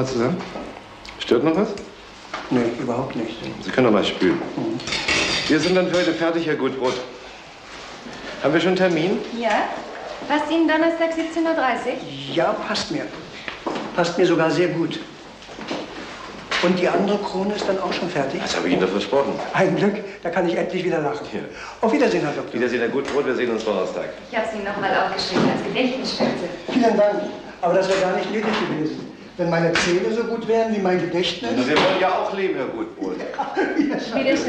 Beißen Sie noch mal zusammen. Stört noch was? Nee, überhaupt nicht. Sie können noch mal spülen. Wir sind dann für heute fertig, Herr Gutbrot. Haben wir schon einen Termin? Ja? Passt Ihnen Donnerstag 17.30 Uhr? Ja, passt mir. Passt mir sogar sehr gut. Und die andere Krone ist dann auch schon fertig? Das habe ich Ihnen doch versprochen. Ein Glück, da kann ich endlich wieder lachen. Ja. Auf Wiedersehen, Herr Doktor. Wiedersehen, Herr Gutbrot. Wir sehen uns Donnerstag. Ich habe es Ihnen nochmal aufgeschrieben als Gedächtnisstütze. Vielen Dank. Aber das wäre gar nicht nötig gewesen. Wenn meine Zähne so gut wären wie mein Gedächtnis. Sie wollen ja auch leben, Herr Gutbrot. Bitte schön. Ist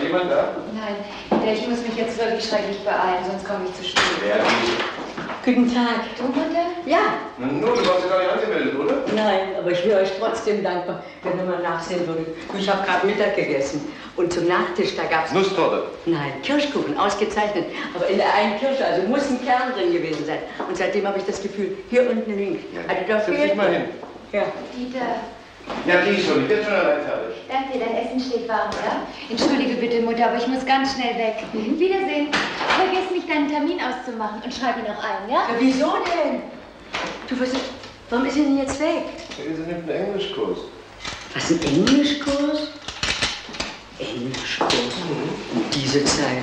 jemand da? Nein, ich muss mich jetzt wirklich schrecklich beeilen, sonst komme ich zu spät. Wer? Guten Tag. Du, Mutter? Ja, Nun, du warst ja gar nicht angemeldet, oder? nein, aber ich wäre euch trotzdem dankbar, wenn ihr mal nachsehen würdet. Ich habe gerade Mittag gegessen und zum Nachtisch, da gab es... Nusstorte. Nein, Kirschkuchen, ausgezeichnet. Aber in der einen Kirsche, also muss ein Kern drin gewesen sein. Und seitdem habe ich das Gefühl, hier unten links. Also da Setz dich fehlt mal hin. Ja. Dieter, Ja, die ist schon. Ich bin schon allein fertig. danke, dein Essen steht warm, ja? Entschuldige bitte, Mutter, aber ich muss ganz schnell weg. Wiedersehen. Vergiss nicht, deinen Termin auszumachen und schreib ihn noch ein, ja? ja wieso denn? Du, was ist, warum ist sie denn jetzt weg? Sie nimmt einen Englischkurs. Was, ein Englischkurs? Englischkurs? Um diese Zeit.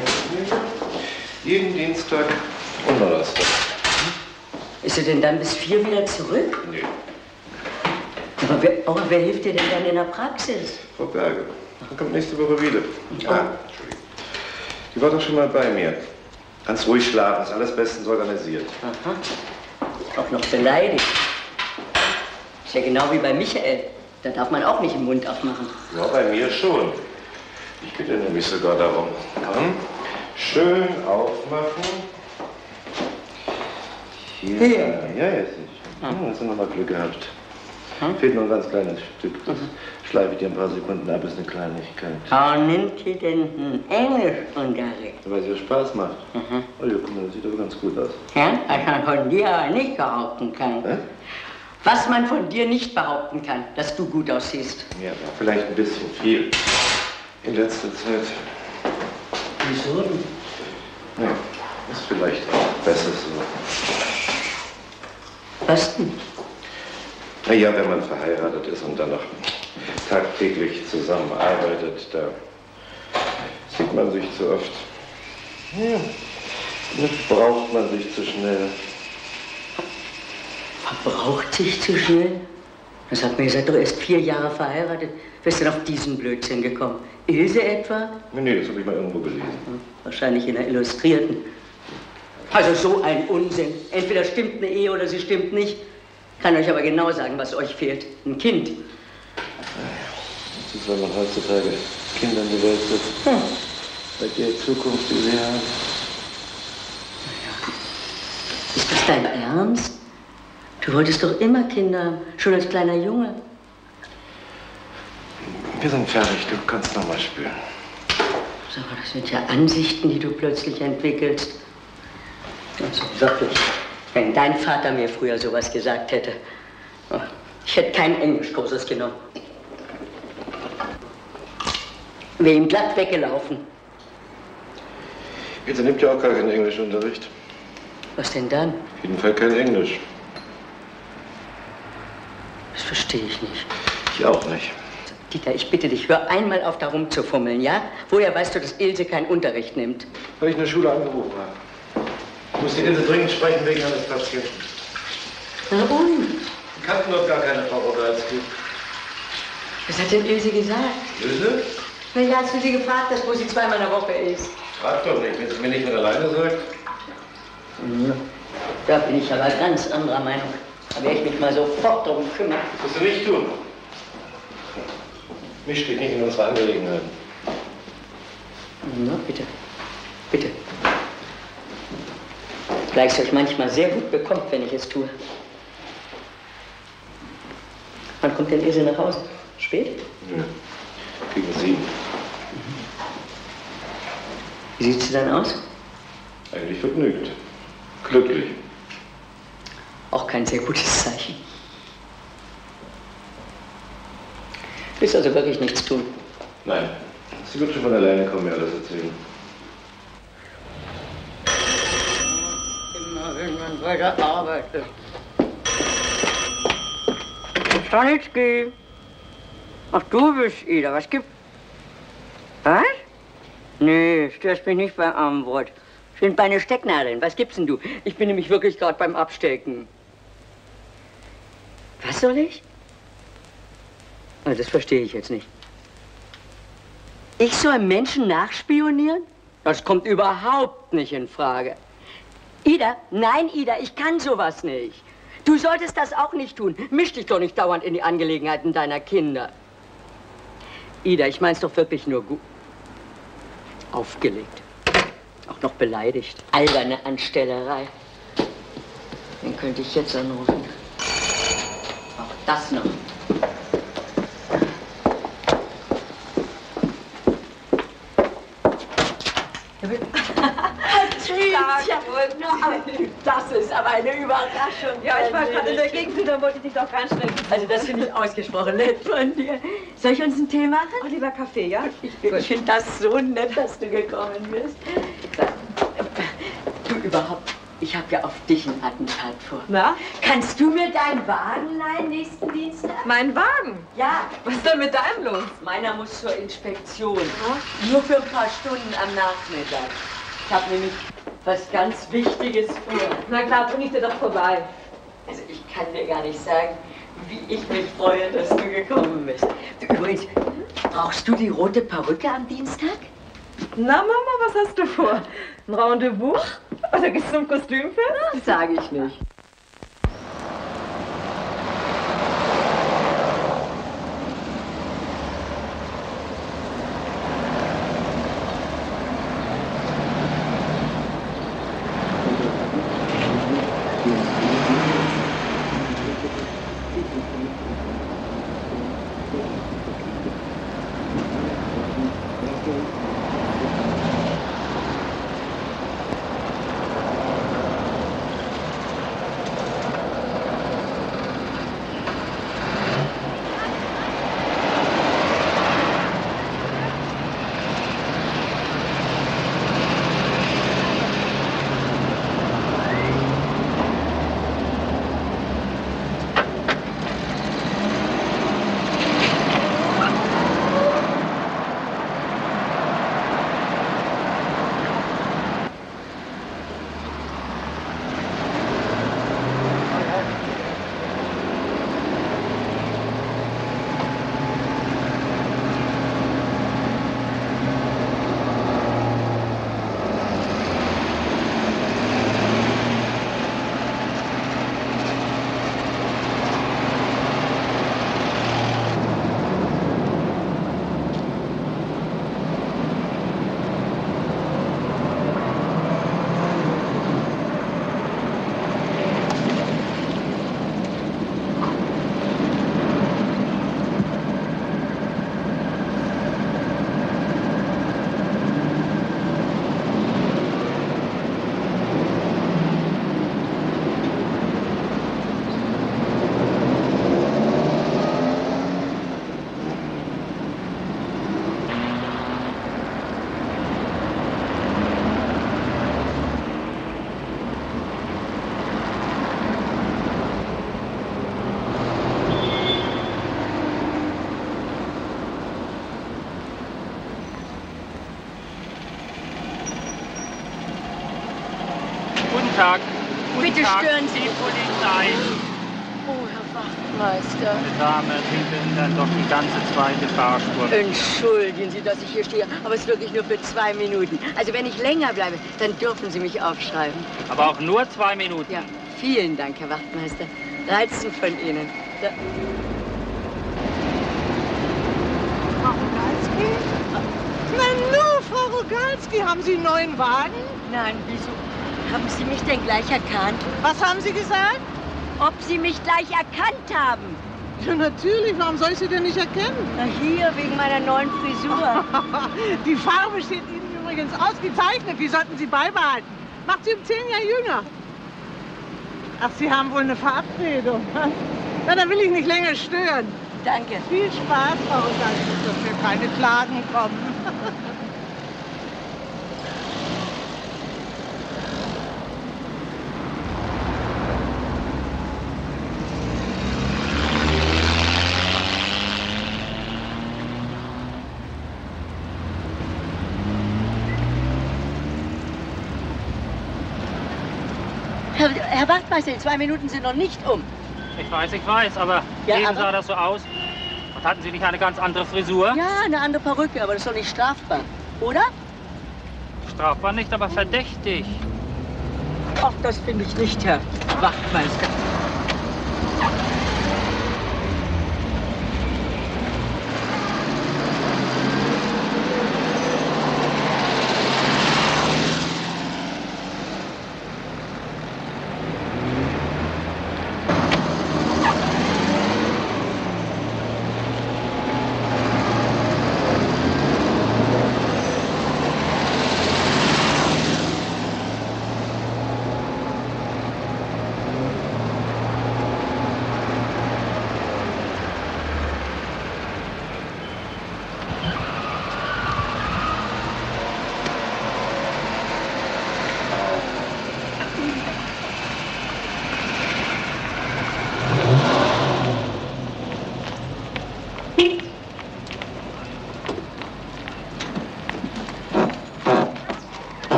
Jeden Dienstag und Donnerstag. Ist sie denn dann bis vier wieder zurück? Nee. Aber wer, oh, wer hilft dir denn dann in der Praxis? Frau Berge. Dann kommt nächste Woche wieder. Ah, Entschuldigung. Die war doch schon mal bei mir. Ganz ruhig schlafen, ist alles bestens organisiert. Aha. Auch noch beleidigt. Ist ja genau wie bei Michael. Da darf man auch nicht den Mund aufmachen. Ja, bei mir schon. Ich bitte nämlich sogar darum. Komm, schön aufmachen. Hier. Hier. Ja, jetzt nicht. Hm, hast du noch mal Glück gehabt. Fehlt noch ein ganz kleines Stück. Das schleife ich dir ein paar Sekunden ab, ist eine Kleinigkeit. Warum nimmt sie denn einen Englischunterricht? Weil es ihr Spaß macht. Oh ja, guck mal, das sieht aber ganz gut aus. Ja, was man von dir aber nicht behaupten kann. Hä? Was man von dir nicht behaupten kann, dass du gut aussiehst. Ja, war vielleicht ein bisschen viel. In letzter Zeit. Wieso denn? Ja, ist vielleicht auch besser so. Was denn? Naja, wenn man verheiratet ist und dann noch tagtäglich zusammenarbeitet, da sieht man sich zu oft. Ja, braucht man sich zu schnell. Verbraucht sich zu schnell? Das hat mir gesagt, du erst vier Jahre verheiratet. Bist du denn auf diesen Blödsinn gekommen? Ilse etwa? Nee, das habe ich mal irgendwo gelesen. Wahrscheinlich in der Illustrierten. Also so ein Unsinn. Entweder stimmt eine Ehe oder sie stimmt nicht. Kann euch aber genau sagen, was euch fehlt. Ein Kind. Das ist, wenn man heutzutage Kinder in die Welt setzt. Hm. Bei der Zukunft, die sie haben. Ist das dein Ernst? Du wolltest doch immer Kinder haben, schon als kleiner Junge. Wir sind fertig, du kannst noch mal spüren. Sag mal, das sind ja Ansichten, die du plötzlich entwickelst. Also wirklich, wenn dein Vater mir früher sowas gesagt hätte, oh, ich hätte keinen Englischkursus genommen. Wäre ihm glatt weggelaufen. Jetzt nimmt ja auch gar keinen Englischunterricht. Was denn dann? Auf jeden Fall kein Englisch. Das verstehe ich nicht. Ich auch nicht. Dieter, ich bitte dich, hör einmal auf, da rumzufummeln, ja? Woher weißt du, dass Ilse keinen Unterricht nimmt? Weil ich in der Schule angerufen habe. Ich muss die Ilse dringend sprechen wegen eines Patienten. Na und? Die kannten doch gar keine Frau Rogalski. Was hat denn Ilse gesagt? Ilse? Na ja, als du sie gefragt hast, wo sie zweimal in der Woche ist. Frag doch nicht, wenn sie mir nicht von alleine sagt. Da bin ich aber ganz anderer Meinung. Da werde ich mich mal sofort drum kümmern. Das musst du nicht tun. Misch dich nicht in unsere Angelegenheiten. Na, bitte. Bitte. Gleich es euch manchmal sehr gut bekommt, wenn ich es tue. Wann kommt denn Ilse nach Hause? Spät? Ja. Gegen sieben. Wie sieht sie dann aus? Eigentlich vergnügt. Glücklich. Auch kein sehr gutes Zeichen. Willst also wirklich nichts tun? Nein. Sie wird schon von alleine kommen, mir alles erzählen. Immer wenn man weiter arbeitet. Schanitzky. Ach, du bist Ida. Was gibt... Was? Nee, störst mich nicht beim Armbrot. Sind meine Stecknadeln. Was gibt's denn du? Ich bin nämlich wirklich gerade beim Abstecken. Was soll ich? Also das verstehe ich jetzt nicht. Ich soll Menschen nachspionieren? Das kommt überhaupt nicht in Frage. Ida, nein, Ida, ich kann sowas nicht. Du solltest das auch nicht tun. Misch dich doch nicht dauernd in die Angelegenheiten deiner Kinder. Ida, ich mein's doch wirklich nur gut. Aufgelegt. Auch noch beleidigt. Alberne Anstellerei. Den könnte ich jetzt anrufen. Auch das noch. Patricia! Das ist aber eine Überraschung. Ja, ich war gerade in der Gegend und da wollte ich dich doch ganz schnell. Also das finde ich ausgesprochen nett von dir. Soll ich uns einen Tee machen? Oh, lieber Kaffee, ja? Ich, ich finde das so nett, dass du gekommen bist. Du überhaupt, ich habe ja auf dich ein Attentat vor. Na? Kannst du mir deinen Wagen leihen nächsten Dienstag? Mein Wagen? Ja, Was ist denn mit deinem los? meiner muss zur Inspektion. Nur für ein paar Stunden am Nachmittag. Ich habe nämlich was ganz Wichtiges vor. Na klar, bring ich dir doch vorbei. Also ich kann dir gar nicht sagen, wie ich mich freue, dass du gekommen bist. Du, übrigens, brauchst du die rote Perücke am Dienstag? Na, Mama, was hast du vor? Ein Rendezvous? Oder gehst du zum Kostümfest? Das sage ich nicht. Tag. Guten Bitte Tag, stören Sie. die Polizei. Oh, Herr Wachtmeister. Die Dame pinkeln dann doch die ganze zweite Fahrspur. Entschuldigen Sie, dass ich hier stehe, aber es ist wirklich nur für zwei Minuten. Also wenn ich länger bleibe, dann dürfen Sie mich aufschreiben. Aber auch nur zwei Minuten. Ja, vielen Dank, Herr Wachtmeister. Reizend von Ihnen. Ja. Frau Rogalski? Nanu, Frau Rogalski, haben Sie einen neuen Wagen? Nein, wieso? Haben Sie mich denn gleich erkannt? Was haben Sie gesagt? Ob Sie mich gleich erkannt haben? Ja, natürlich. Warum soll ich Sie denn nicht erkennen? Na hier, wegen meiner neuen Frisur. Die Farbe steht Ihnen übrigens ausgezeichnet. Die sollten Sie beibehalten. Macht Sie um zehn Jahre jünger. Ach, Sie haben wohl eine Verabredung. Na, dann will ich nicht länger stören. Danke. Viel Spaß, Frau Rogalski, dass mir keine Klagen kommen. Herr Wachtmeister, die zwei Minuten sind noch nicht um. Ich weiß, ich weiß, aber Ja, eben aber- sah das so aus. Und hatten Sie nicht eine ganz andere Frisur? Ja, eine andere Perücke, aber das ist doch nicht strafbar. Oder? Strafbar nicht, aber verdächtig. Ach, das finde ich nicht, Herr Wachtmeister.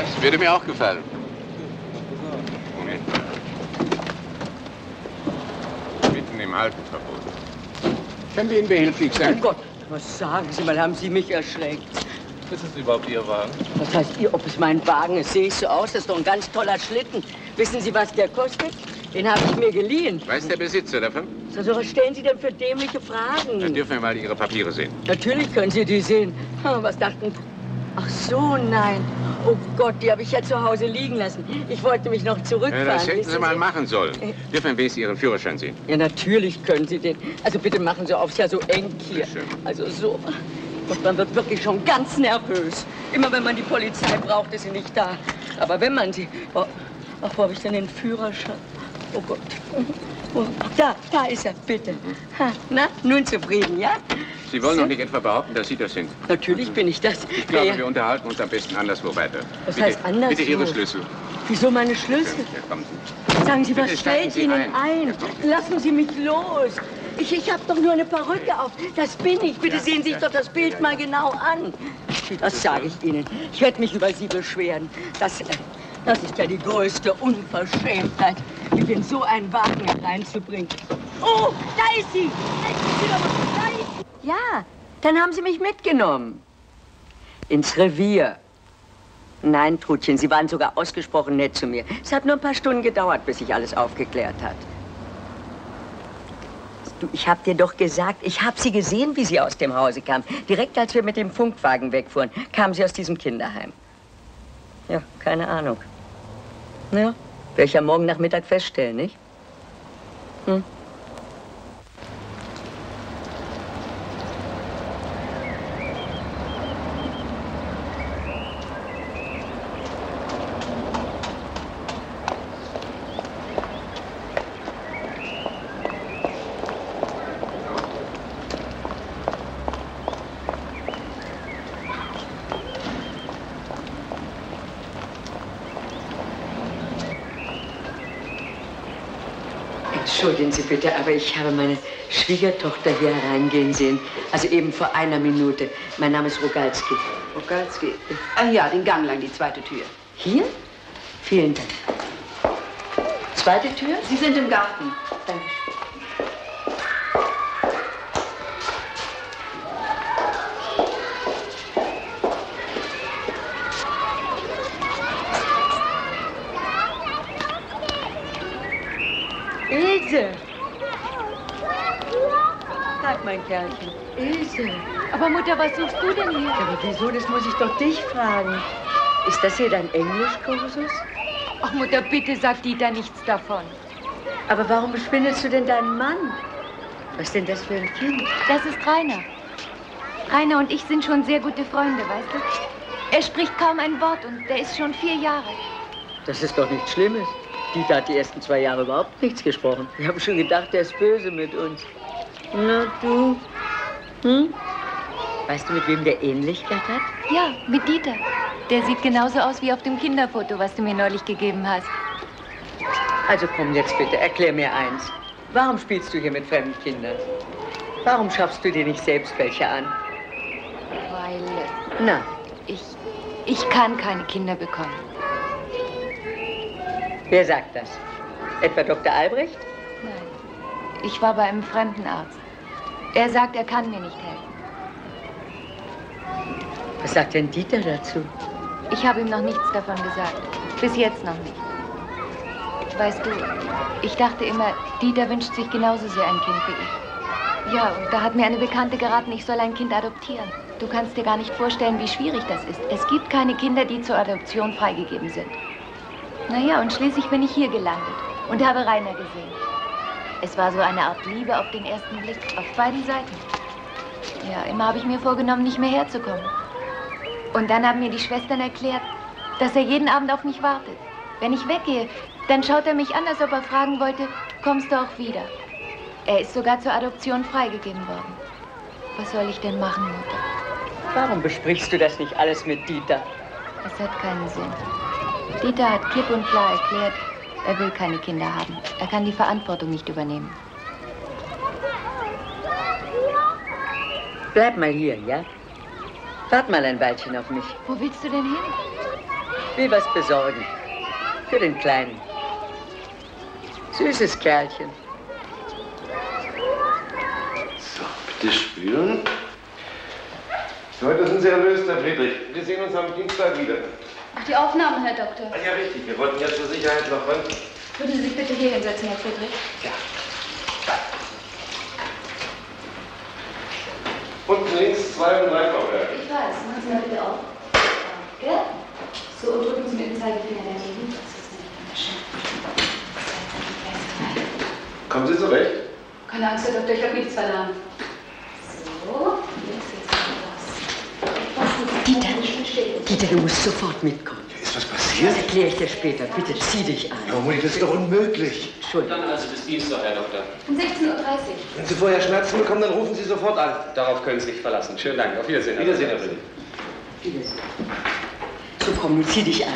Das würde mir auch gefallen. Moment. Mitten im Halteverbot. Können wir Ihnen behilflich Oh sein? Gott, was sagen Sie mal, haben Sie mich erschreckt? Ist es überhaupt Ihr Wagen? Was heißt ihr, ob es mein Wagen ist? Sehe ich so aus? Das ist doch ein ganz toller Schlitten. Wissen Sie, was der kostet? Den habe ich mir geliehen. Weiß der Besitzer davon? Also, was stellen Sie denn für dämliche Fragen? Dann dürfen wir mal Ihre Papiere sehen. Natürlich können Sie die sehen. Ha, Was dachten Ach so, nein. Oh Gott, die habe ich ja zu Hause liegen lassen. Ich wollte mich noch Ja, zurückfahren. das hätten wissen Sie mal machen sollen. Dürfen wir Ihren Führerschein sehen? Ja, natürlich können Sie den. Also bitte machen Sie auf, ist ja so eng hier. Also so. Und man wird wirklich schon ganz nervös. Immer wenn man die Polizei braucht, ist sie nicht da. Aber wenn man sie... Oh, ach, wo habe ich denn den Führerschein? Oh Gott. Oh, da, da ist er, bitte. Ha, na, nun zufrieden, ja? Sie wollen doch nicht etwa behaupten, dass Sie das sind. Natürlich bin ich das. Ich glaube, Wer- wir unterhalten uns am besten anderswo weiter. Was bitte, heißt anderswo? Bitte Ihre Schlüssel. Wieso meine Schlüssel? Ja, kommen Sie. Sagen Sie, was Bitte steigen fällt Sie Ihnen ein. ein? Lassen Sie mich los. Ich, ich habe doch nur eine Perücke auf. Das bin ich. Bitte Ja, sehen Sie sich ja. doch das Bild mal genau an. Das sage ich Ihnen. Ich werde mich über Sie beschweren. Das, äh, das ist ja die größte Unverschämtheit, mich in so einen Wagen hereinzubringen. Oh, da ist sie! Ja, dann haben Sie mich mitgenommen. Ins Revier. Nein, Trutchen, Sie waren sogar ausgesprochen nett zu mir. Es hat nur ein paar Stunden gedauert, bis sich alles aufgeklärt hat. Du, ich hab dir doch gesagt, ich hab sie gesehen, wie sie aus dem Hause kam. Direkt als wir mit dem Funkwagen wegfuhren, kam sie aus diesem Kinderheim. Ja, keine Ahnung. Ja, werde ich ja morgen Nachmittag feststellen, nicht? Hm. Entschuldigen Sie bitte, aber ich habe meine Schwiegertochter hier hereingehen sehen. Also eben vor einer Minute. Mein Name ist Rogalski. Rogalski. Ah ja, den Gang lang, die zweite Tür. Hier? Vielen Dank. Zweite Tür? Sie sind im Garten. Danke. Tag, mein Kerlchen. Ilse. Aber Mutter, was suchst du denn hier? Aber wieso, das muss ich doch dich fragen. Ist das hier dein Englischkursus? Ach, Mutter, bitte sag Dieter nichts davon. Aber warum bespindelst du denn deinen Mann? Was ist denn das für ein Kind? Das ist Rainer. Rainer und ich sind schon sehr gute Freunde, weißt du? Er spricht kaum ein Wort und der ist schon vier Jahre. Das ist doch nichts Schlimmes. Dieter hat die ersten zwei Jahre überhaupt nichts gesprochen. Ich habe schon gedacht, er ist böse mit uns. Na du? Hm? Weißt du, mit wem der Ähnlichkeit hat? Ja, mit Dieter. Der sieht genauso aus wie auf dem Kinderfoto, was du mir neulich gegeben hast. Also komm jetzt bitte, erklär mir eins. Warum spielst du hier mit fremden Kindern? Warum schaffst du dir nicht selbst welche an? Weil Na, ich, ich kann keine Kinder bekommen. wer sagt das? Etwa Dr. Albrecht? Nein. Ich war bei einem fremden Arzt. Er sagt, er kann mir nicht helfen. Was sagt denn Dieter dazu? Ich habe ihm noch nichts davon gesagt. Bis jetzt noch nicht. Weißt du, ich dachte immer, Dieter wünscht sich genauso sehr ein Kind wie ich. Ja, und da hat mir eine Bekannte geraten, ich soll ein Kind adoptieren. Du kannst dir gar nicht vorstellen, wie schwierig das ist. Es gibt keine Kinder, die zur Adoption freigegeben sind. Naja, und schließlich bin ich hier gelandet und habe Rainer gesehen. Es war so eine Art Liebe auf den ersten Blick, auf beiden Seiten. Ja, immer habe ich mir vorgenommen, nicht mehr herzukommen. Und dann haben mir die Schwestern erklärt, dass er jeden Abend auf mich wartet. Wenn ich weggehe, dann schaut er mich an, als ob er fragen wollte, kommst du auch wieder? Er ist sogar zur Adoption freigegeben worden. Was soll ich denn machen, Mutter? Warum besprichst du das nicht alles mit Dieter? Es hat keinen Sinn. Dieter hat klipp und klar erklärt, er will keine Kinder haben. Er kann die Verantwortung nicht übernehmen. Bleib mal hier, ja? Wart mal ein Weilchen auf mich. Wo willst du denn hin? Will was besorgen. Für den Kleinen. Süßes Kerlchen. So, bitte spülen. Heute sind Sie erlöst, Herr Friedrich. Wir sehen uns am Dienstag wieder. Ach, die Aufnahme, Herr Doktor. Ach ja, richtig. Wir wollten ja zur Sicherheit noch ran. Würden Sie sich bitte hier hinsetzen, Herr Friedrich? Unten links zwei und drei Stockwerke. Ich weiß. Machen Sie mal bitte auf. Danke. So, und drücken Sie mit dem Zeigefinger dagegen. Das ist nämlich ganz schön. Kommen Sie zurecht? Keine Angst, Herr Doktor, ich habe nichts verlangt. So, jetzt geht's los. Passen Sie Dieter. nicht verstehen. Dieter, du musst sofort mitkommen. Ist was Das passiert? erkläre ich dir später. Bitte zieh dich an. Ja, Mutti, das ist doch unmöglich. Entschuldigung. Dann also bis Dienstag, Herr Doktor. Um 16.30 Uhr. Wenn Sie vorher Schmerzen bekommen, dann rufen Sie sofort an. Darauf können Sie sich verlassen. Schönen Dank. Auf Wiedersehen. Herr Wiedersehen, Herr Doktor. Friedrich. Komm, zieh dich an.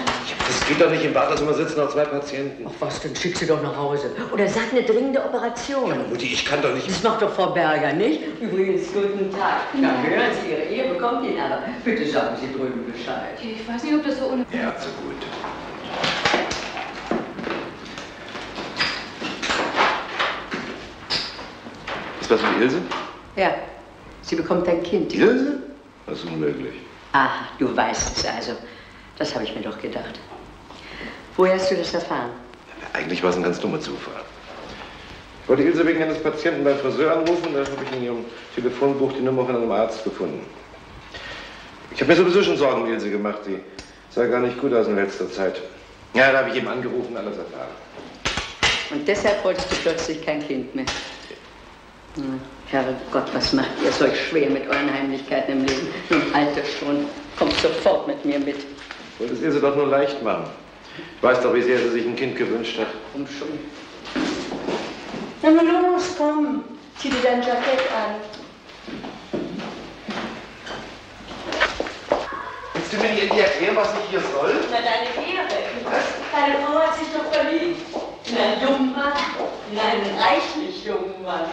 Das geht doch nicht im Badezimmer sitzen noch zwei Patienten. Ach was, dann schick sie doch nach Hause. Oder sag eine dringende Operation. Mutti, ich kann doch nicht... Das macht doch Frau Berger nicht. Übrigens, guten Tag. Ja, hören Sie, Ihre Ehe bekommt ihn aber. Bitte sagen Sie drüben Bescheid. Ich weiß nicht, ob das so ohne... Ja, so gut. Ist was mit Ilse? Ja, sie bekommt ein Kind. Ilse? Das ist unmöglich. Ah, du weißt es also. Das habe ich mir doch gedacht. Woher hast du das erfahren? Eigentlich war es ein ganz dummer Zufall. Ich wollte Ilse wegen eines Patienten beim Friseur anrufen, da habe ich in ihrem Telefonbuch die Nummer von einem Arzt gefunden. Ich habe mir sowieso schon Sorgen um Ilse gemacht. Die sah gar nicht gut aus in letzter Zeit. Ja, da habe ich eben angerufen, alles erfahren. Und deshalb wolltest du plötzlich kein Kind mehr. Hm, Herrgott, was macht ihr solch schwer mit euren Heimlichkeiten im Leben? Nun, Alter schon, kommt sofort mit mir mit. Wollte es Ilse doch nur leicht machen. Ich weiß doch, wie sehr sie sich ein Kind gewünscht hat. Komm schon. Na, na los, komm. Zieh dir dein Jackett an. Willst du mir nicht erklären, was ich hier soll? Na, deine Ehre. Deine Frau hat sich doch verliebt. In einen jungen Mann. In einen reichlich jungen Mann.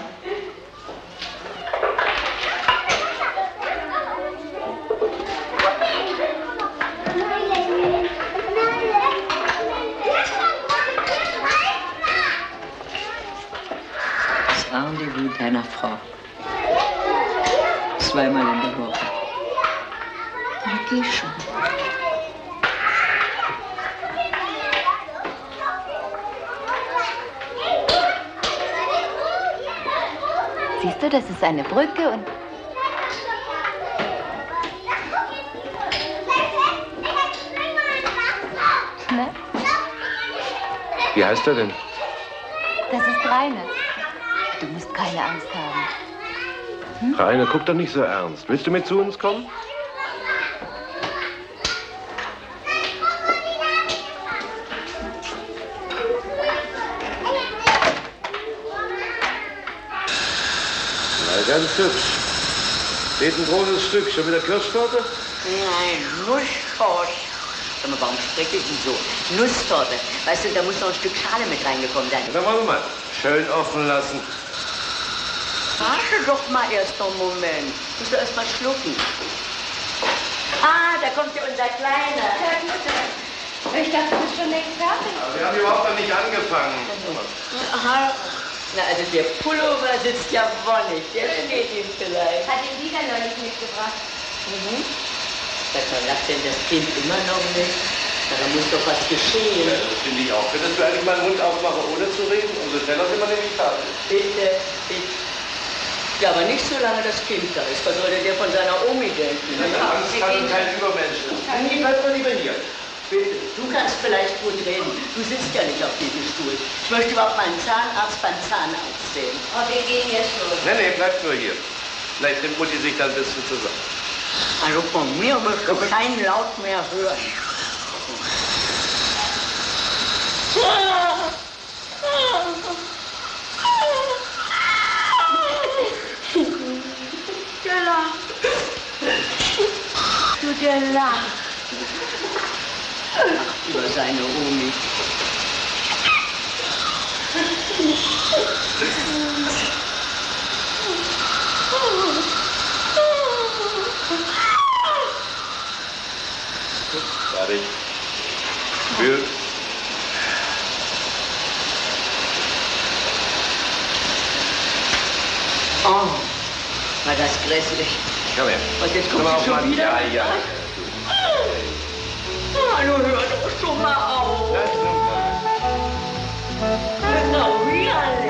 Rendezvous deiner Frau. Zweimal in der Woche. Na, geh schon. Siehst du, das ist eine Brücke und Ne? Wie heißt er denn? Das ist Rainer. Keine Angst haben. Rainer, guck doch nicht so ernst. Willst du mit zu uns kommen? Na, ganz hübsch. Steht ein großes Stück. Schon wieder Kirschtorte? Nein, Nusstorte. Sag mal, warum spreche ich denn so? Nusstorte. Weißt du, da muss noch ein Stück Schale mit reingekommen sein. Na, wollen wir mal. Schön offen lassen. Warte doch mal erst noch einen Moment. Musst du erst mal schlucken. Ah, da kommt ja unser Kleiner. Ich dachte, du bist schon längst fertig. Wir haben überhaupt noch nicht angefangen. Aha. Na, also der Pullover sitzt ja wonnig. Der steht ihm vielleicht. Hat ihn wieder neulich mitgebracht. Mhm. Sag mal, lacht denn das Kind immer noch nicht? Da muss doch was geschehen. Ja, das finde ich auch. Könntest du eigentlich mal den Mund aufmachen, ohne zu reden? Unsere Teller sind wir nämlich fertig. Bitte, bitte. Ja, aber nicht solange das Kind da ist. Was sollte der von seiner Omi denken? Angst kann kein Übermensch. Nee, bleib mal lieber hier. Bitte, du kannst vielleicht gut reden. Du sitzt ja nicht auf diesem Stuhl. Ich möchte überhaupt meinen Zahnarzt beim Zahnarzt sehen. Oh, wir gehen jetzt schon. Nee, nee, bleib nur hier. Vielleicht nimmt Mutti sich dann ein bisschen zusammen. Also von mir wirst du kein Laut mehr hören. Der lacht. Du, der lacht. Lacht über seine Omi. Fertig. Spür. Oh, war das grässlich. Komm her. Und jetzt kommst du schon Mann. wieder? Ja, ja. Ah, Na, nun hör doch schon mal auf. Genau, wie alle.